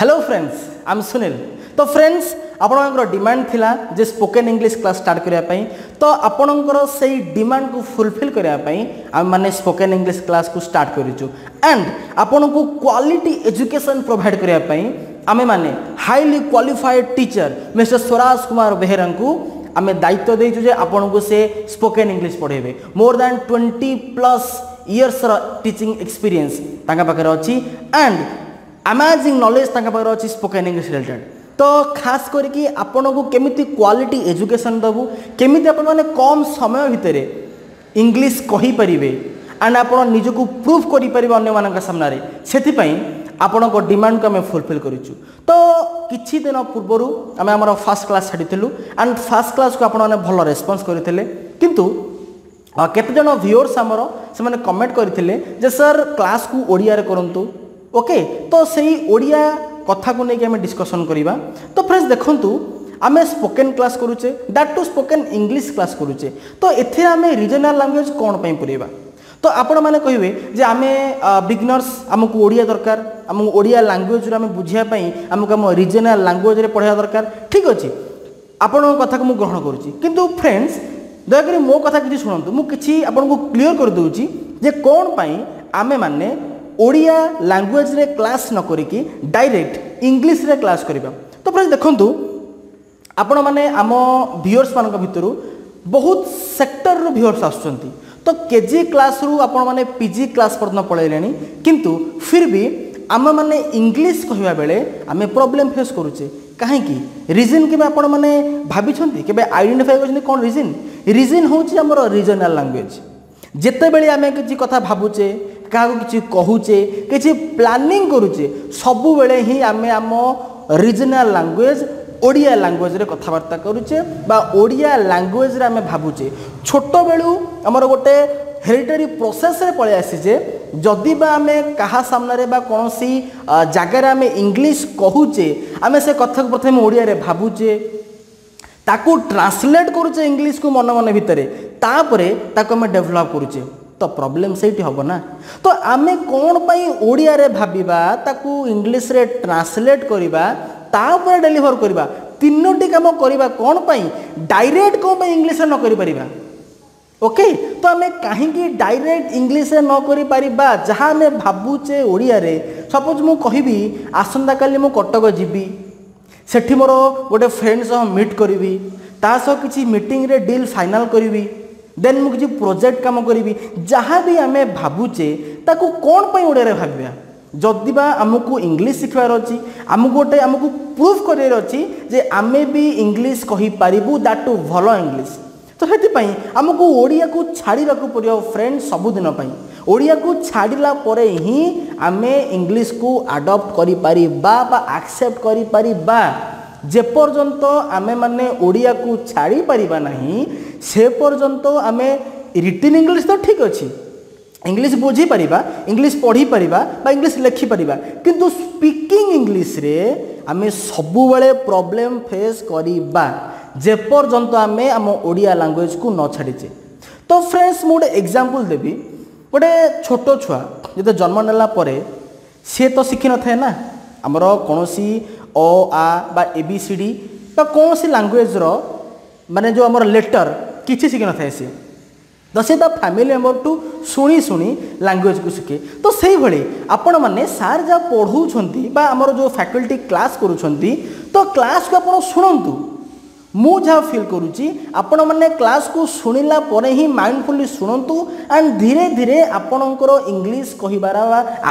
hello friends আমি সুনীল তো friends ଆପଣଙ୍କର ଡିମାଣ୍ଡ ଥିଲା ଯେ ସ୍ପୋକେନ୍ ଇଂଲିଶ କ୍ଲାସ୍ ଷ୍ଟାର୍ଟ କରିବା ପାଇଁ ତ ଆପଣଙ୍କର ସେଇ ଡିମାଣ୍ଡକୁ ଫୁଲଫିଲ୍ କରିବା ପାଇଁ ଆମେମାନେ ସ୍ପୋକେନ୍ ଇଂଲିଶ କ୍ଲାସ୍କୁ ଷ୍ଟାର୍ଟ କରିଛୁ ଆଣ୍ଡ ଆପଣଙ୍କୁ କ୍ୱାଲିଟି ଏଜୁକେସନ୍ ପ୍ରୋଭାଇଡ଼ କରିବା ପାଇଁ ଆମେମାନେ highly qualified teacher mister Swaraj Kumar ବେହେରାଙ୍କୁ ଆମେ ଦାୟିତ୍ୱ ଦେଇଛୁ ଯେ ଆପଣଙ୍କୁ ସେ ସ୍ପୋକେନ୍ ଇଂଲିଶ ପଢ଼େଇବେ ମୋର୍ ଦାନ୍ ଟ୍ୱେଣ୍ଟି ପ୍ଲସ୍ ଇୟର୍ସର ଟିଚିଂ ଏକ୍ସପିରିଏନ୍ସ ତାଙ୍କ ପାଖରେ ଅଛି ଆଣ୍ଡ ଆମାଜିଂ ନଲେଜ୍ ତାଙ୍କ ପାଖରେ ଅଛି ସ୍ପୋକେନ୍ ଇଂଲିଶ ରିଲେଟେଡ୍ ତ ଖାସ୍ କରିକି ଆପଣଙ୍କୁ କେମିତି କ୍ୱାଲିଟି ଏଜୁକେସନ୍ ଦେବୁ କେମିତି ଆପଣମାନେ କମ୍ ସମୟ ଭିତରେ ଇଂଲିଶ କହିପାରିବେ ଆଣ୍ଡ ଆପଣ ନିଜକୁ ପ୍ରୁଭ୍ କରିପାରିବେ ଅନ୍ୟମାନଙ୍କ ସାମ୍ନାରେ ସେଥିପାଇଁ ଆପଣଙ୍କ ଡିମାଣ୍ଡକୁ ଆମେ ଫୁଲଫିଲ୍ କରିଛୁ ତ କିଛି ଦିନ ପୂର୍ବରୁ ଆମେ ଆମର ଫାର୍ଷ୍ଟ କ୍ଲାସ୍ ଛାଡ଼ିଥିଲୁ ଆଣ୍ଡ ଫାର୍ଷ୍ଟ କ୍ଲାସ୍କୁ ଆପଣମାନେ ଭଲ ରେସ୍ପନ୍ସ କରିଥିଲେ କିନ୍ତୁ କେତେଜଣ ଭିଓର୍ସ ଆମର ସେମାନେ କମେଣ୍ଟ କରିଥିଲେ ଯେ ସାର୍ କ୍ଲାସ୍କୁ ଓଡ଼ିଆରେ କରନ୍ତୁ ওকে তো সেই ওড়িয়া কথাকে নিয়ে আমি ডিসকসন করা তো ফ্রেন্ডস দেখুন আমি spoken class করুছে that too spoken English class করুছে তো এতে আমি রিজনাল ল্যাঙ্গুয়েজ কোণ পাই পুরাইবা তো আপন মানে কহবে যে আমি বিগনর্স আমি ওড়িয়া দরকার আমি ওড়িয়া ল্যাঙ্গুয়েজর আমি বুঝিয়া আমি আম রিজনাল ল্যাঙ্গুয়েজরে পড়াইয়া দরকার ঠিক আছে আপনার কথাকে মু গ্রহণ করছি কিন্তু ফ্রেন্ডস দয়াকরি মো কথা কিছু শুণতু মু কিছু আপনার ক্লিয়ার করে দেছি যে কোণ পাই আমি মানে ଓଡ଼ିଆ ଲାଙ୍ଗୁଏଜ୍ରେ କ୍ଲାସ୍ ନ କରିକି ଡାଇରେକ୍ଟ ଇଂଲିଶରେ କ୍ଲାସ୍ କରିବା ତ ଫ୍ରେଣ୍ଡ ଦେଖନ୍ତୁ ଆପଣମାନେ ଆମ ଭିଓର୍ସମାନଙ୍କ ଭିତରୁ ବହୁତ ସେକ୍ଟରରୁ ଭିଓର୍ସ ଆସୁଛନ୍ତି ତ କେଜି କ୍ଲାସ୍ରୁ ଆପଣମାନେ ପିଜି କ୍ଲାସ୍ ପର୍ଯ୍ୟନ୍ତ ପଳାଇଲେଣି କିନ୍ତୁ ଫିର୍ ବି ଆମେମାନେ ଇଂଲିଶ କହିବା ବେଳେ ଆମେ ପ୍ରୋବ୍ଲେମ୍ ଫେସ୍ କରୁଛେ କାହିଁକି ରିଜିନ୍ କେବେ ଆପଣମାନେ ଭାବିଛନ୍ତି କେବେ ଆଇଡେଣ୍ଟିଫାଏ କରିଛନ୍ତି କ'ଣ ରିଜିନ୍ ରିଜିନ୍ ହେଉଛି ଆମର ରିଜନାଲ୍ ଲାଙ୍ଗୁଏଜ୍ ଯେତେବେଳେ ଆମେ କିଛି କଥା ଭାବୁଛେ কাহু কিছু কুচে কিছু প্লানিং করুচে সবুলে হি আমি আম রিজনাল ল্যাঙ্গুয়েজ ଓଡ଼ିଆ ଲାଙ୍ଗୁଏଜ୍ରେ କଥାବାର୍ତ୍ତା କରୁଛେ ବା ଓଡ଼ିଆ ଲାଙ୍ଗୁଏଜ୍ରେ ଆମେ ଭାବୁଛେ ଛୋଟବେଳୁ ଆମର ଗୋଟେ ହେରିଟେରୀ ପ୍ରୋସେସ୍ରେ ପଳେଇ ଆସିଛେ ଯଦି ବା ଆମେ କାହା ସାମ୍ନାରେ ବା କୌଣସି ଜାଗାରେ ଆମେ ଇଂଲିଶ କହୁଛେ ଆମେ ସେ କଥାକୁ ପ୍ରଥମେ ଓଡ଼ିଆରେ ଭାବୁଛେ ତାକୁ ଟ୍ରାନ୍ସଲେଟ୍ କରୁଛେ ଇଂଲିଶକୁ ମନେ ମନେ ଭିତରେ ତାପରେ ତାକୁ ଆମେ ଡେଭଲପ୍ କରୁଛେ ତ ପ୍ରୋବ୍ଲେମ୍ ସେଇଠି ହେବ ନା ତ ଆମେ କ'ଣ ପାଇଁ ଓଡ଼ିଆରେ ଭାବିବା ତାକୁ ଇଂଲିଶରେ ଟ୍ରାନ୍ସଲେଟ୍ କରିବା ତା ଉପରେ ଡେଲିଭର କରିବା ତିନୋଟି କାମ କରିବା କ'ଣ ପାଇଁ ଡାଇରେକ୍ଟ କ'ଣ ପାଇଁ ଇଂଲିଶରେ ନ କରିପାରିବା ଓକେ ତ ଆମେ କାହିଁକି ଡାଇରେକ୍ଟ ଇଂଲିଶରେ ନ କରିପାରିବା ଯାହା ଆମେ ଭାବୁଛେ ଓଡ଼ିଆରେ ସପୋଜ୍ ମୁଁ କହିବି ଆସନ୍ତାକାଲି ମୁଁ କଟକ ଯିବି ସେଠି ମୋର ଗୋଟେ ଫ୍ରେଣ୍ଡ ସହ ମିଟ୍ କରିବି ତା ସହ କିଛି ମିଟିଂରେ ଡିଲ୍ ଫାଇନାଲ୍ କରିବି ଦେନ୍ ମୁଁ କିଛି ପ୍ରୋଜେକ୍ଟ କାମ କରିବି ଯାହା ବି ଆମେ ଭାବୁଛେ ତାକୁ କ'ଣ ପାଇଁ ଓଡ଼ିଆରେ ଭାବିବା ଯଦି ବା ଆମକୁ ଇଂଲିଶ ଶିଖିବାର ଅଛି ଆମକୁ ଗୋଟେ ଆମକୁ ପ୍ରୁଫ୍ କରିବାର ଅଛି ଯେ ଆମେ ବି ଇଂଲିଶ କହିପାରିବୁ ଦାଟୁ ଭଲ ଇଂଲିଶ ତ ସେଥିପାଇଁ ଆମକୁ ଓଡ଼ିଆକୁ ଛାଡ଼ିବାକୁ ପଡ଼ିବ ଫ୍ରେଣ୍ଡ ସବୁଦିନ ପାଇଁ ଓଡ଼ିଆକୁ ଛାଡ଼ିଲା ପରେ ହିଁ ଆମେ ଇଂଲିଶକୁ ଆଡ଼ପ୍ଟ କରିପାରିବା ବା ଆକ୍ସେପ୍ଟ କରିପାରିବା ଯେପର୍ଯ୍ୟନ୍ତ ଆମେମାନେ ଓଡ଼ିଆକୁ ଛାଡ଼ିପାରିବା ନାହିଁ সে পর্যন্ত আমি রিটিন ইংলিশ তো ঠিক অছি ইংলিশ বুঝিপারা ইংলিশ পড়িপারা বা ইংলিশ লেখিপারা কিন্তু স্পিকিং ইংলিশে আমি সবুলে প্রোবলেম ফেস করা যেপর্যন্ত আমি আম ওড়িয়া ল্যাঙ্গুয়েজকু ন ছাড়িছে তো ফ্রেন্ডস মু গোটে এক্সাম্পল দেবি গোটে ছোট ছুয়া যেতে জন্ম নেলা পরে সে তো শিখি নথায় না আমার কৌশি অ আ বা এবিসিডি বা কৌশি ল্যাঙ্গুয়েজর মানে যে আমার লেটর କିଛି ଶିଖିନଥାଏ ସିଏ ତ ସେ ତା ଫ୍ୟାମିଲି ମେମ୍ବରଠୁ ଶୁଣି ଶୁଣି ଲାଙ୍ଗୁଏଜକୁ ଶିଖେ ତ ସେଇଭଳି ଆପଣମାନେ ସାର୍ ଯାହା ପଢ଼ାଉଛନ୍ତି ବା ଆମର ଯେଉଁ ଫ୍ୟାକଲ୍ଟି କ୍ଲାସ୍ କରୁଛନ୍ତି ତ କ୍ଲାସ୍କୁ ଆପଣ ଶୁଣନ୍ତୁ ମୁଁ ଯାହା ଫିଲ୍ କରୁଛି ଆପଣମାନେ କ୍ଲାସ୍କୁ ଶୁଣିଲା ପରେ ହିଁ ମାଇଣ୍ଡଫୁଲି ଶୁଣନ୍ତୁ ଆଣ୍ଡ ଧୀରେ ଧୀରେ ଆପଣଙ୍କର ଇଂଲିଶ କହିବାର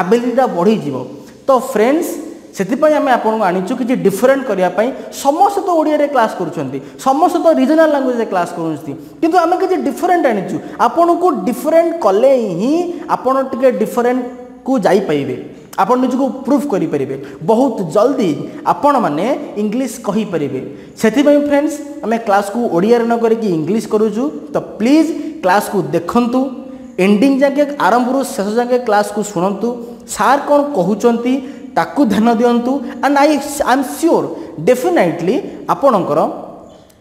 ଆବିଲିଟିଟା ବଢ଼ିଯିବ ତ ଫ୍ରେଣ୍ଡସ୍ ସେଥିପାଇଁ ଆମେ ଆପଣଙ୍କୁ ଆଣିଛୁ କିଛି ଡିଫରେଣ୍ଟ କରିବା ପାଇଁ ସମସ୍ତେ ତ ଓଡ଼ିଆରେ କ୍ଲାସ୍ କରୁଛନ୍ତି ସମସ୍ତେ ତ ରିଜନାଲ୍ ଲାଙ୍ଗୁଏଜ୍ରେ କ୍ଲାସ୍ କରୁଛନ୍ତି କିନ୍ତୁ ଆମେ କିଛି ଡିଫରେଣ୍ଟ ଆଣିଛୁ ଆପଣଙ୍କୁ ଡିଫରେଣ୍ଟ କଲେ ହିଁ ଆପଣ ଟିକେ ଡିଫରେଣ୍ଟକୁ ଯାଇପାରିବେ ଆପଣ ନିଜକୁ ପ୍ରୁଭ୍ କରିପାରିବେ ବହୁତ ଜଲ୍ଦି ଆପଣମାନେ ଇଂଲିଶ କହିପାରିବେ ସେଥିପାଇଁ ଫ୍ରେଣ୍ଡସ୍ ଆମେ କ୍ଲାସ୍କୁ ଓଡ଼ିଆରେ ନ କରିକି ଇଂଲିଶ କରୁଛୁ ତ ପ୍ଲିଜ୍ କ୍ଲାସ୍କୁ ଦେଖନ୍ତୁ ଏଣ୍ଡିଂ ଯାକେ ଆରମ୍ଭରୁ ଶେଷ ଯାକେ କ୍ଲାସ୍କୁ ଶୁଣନ୍ତୁ ସାର୍ କ'ଣ କହୁଛନ୍ତି ତାକୁ ଧ୍ୟାନ ଦିଅନ୍ତୁ and I I am sure definitely ଆପଣଙ୍କର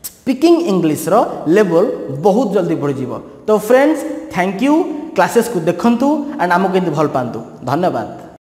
ସ୍ପିକିଂ ଇଂଲିଶର ଲେବଲ୍ ବହୁତ ଜଲ୍ଦି ବଢ଼ିଯିବ ତ ଫ୍ରେଣ୍ଡସ୍ ଥ୍ୟାଙ୍କ ୟୁ କ୍ଲାସେସ୍କୁ ଦେଖନ୍ତୁ ଆଣ୍ଡ ଆମକୁ କେମିତି ଭଲ ପାଆନ୍ତୁ ଧନ୍ୟବାଦ